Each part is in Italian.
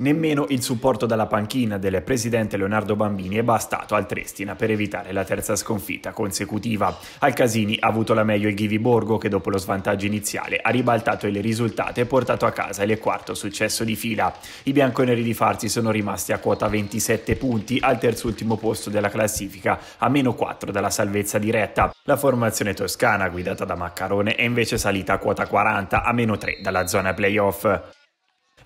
Nemmeno il supporto dalla panchina del presidente Leonardo Bambini è bastato al Trestina per evitare la terza sconfitta consecutiva. Al Casini ha avuto la meglio il Ghivi Borgo che dopo lo svantaggio iniziale ha ribaltato il risultato e portato a casa il quarto successo di fila. I bianconeri di Farsi sono rimasti a quota 27 punti al terzultimo posto della classifica, a meno 4 dalla salvezza diretta. La formazione toscana guidata da Maccarone è invece salita a quota 40 a meno 3 dalla zona playoff.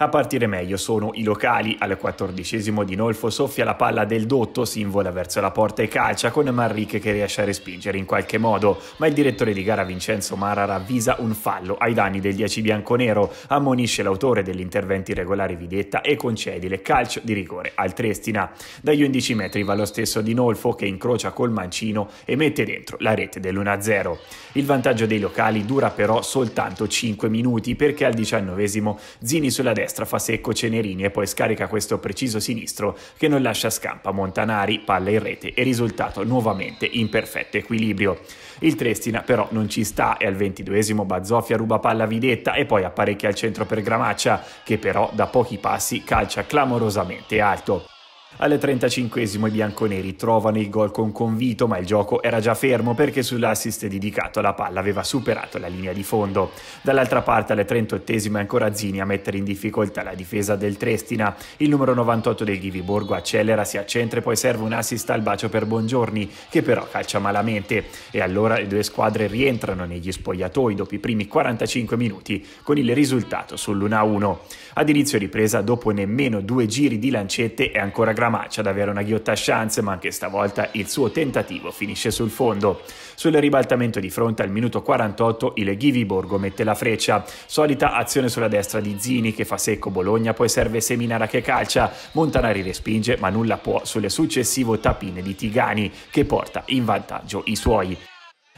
A partire meglio sono i locali. Al quattordicesimo di Nolfo soffia la palla del dotto, si invola verso la porta e calcia con Manrique che riesce a respingere in qualche modo, ma il direttore di gara Vincenzo Mara ravvisa un fallo ai danni del 10 bianconero, ammonisce l'autore degli interventi regolari Videtta e concede il calcio di rigore al Trestina. Dagli 11 metri va lo stesso di Nolfo che incrocia col mancino e mette dentro la rete dell'1-0. Il vantaggio dei locali dura però soltanto 5 minuti perché al diciannovesimo Zini sulla destra destra fa secco Cenerini e poi scarica questo preciso sinistro che non lascia scampa Montanari, palla in rete e risultato nuovamente in perfetto equilibrio. Il Trestina però non ci sta e al ventiduesimo Bazzofia ruba palla Videtta e poi apparecchia al centro per Gramaccia che però da pochi passi calcia clamorosamente alto. Al 35 i bianconeri trovano il gol con convito, ma il gioco era già fermo perché sull'assist dedicato la palla aveva superato la linea di fondo. Dall'altra parte alle 38 è ancora Zini a mettere in difficoltà la difesa del Trestina. Il numero 98 del Ghiviborgo accelera, si accentra e poi serve un assist al bacio per Bongiorni, che però calcia malamente. E allora le due squadre rientrano negli spogliatoi dopo i primi 45 minuti con il risultato sull'1-1. Ad inizio ripresa, dopo nemmeno due giri di lancette, è ancora Gramaccia ad avere una ghiotta chance, ma anche stavolta il suo tentativo finisce sul fondo. Sul ribaltamento di fronte al minuto 48 il Ghivi Borgo mette la freccia. Solita azione sulla destra di Zini che fa secco Bologna, poi serve Seminara che calcia. Montanari respinge, ma nulla può sul successivo tapine di Tigani che porta in vantaggio i suoi.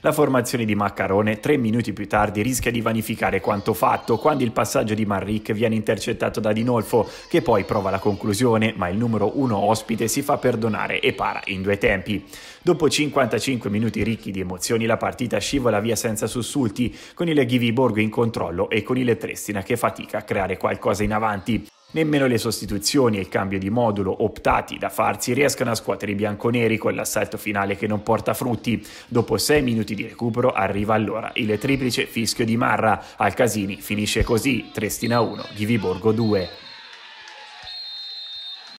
La formazione di Maccarone, tre minuti più tardi, rischia di vanificare quanto fatto quando il passaggio di Manric viene intercettato da Dinolfo, che poi prova la conclusione, ma il numero uno ospite si fa perdonare e para in due tempi. Dopo 55 minuti ricchi di emozioni, la partita scivola via senza sussulti, con il Ghivi Borgo in controllo e con il Trestina che fatica a creare qualcosa in avanti. Nemmeno le sostituzioni e il cambio di modulo optati da farsi riescono a scuotere i bianconeri con l'assalto finale che non porta frutti. Dopo 6 minuti di recupero arriva allora il triplice fischio di Marra. Al Casini finisce così, Trestina 1, Ghiviborgo 2.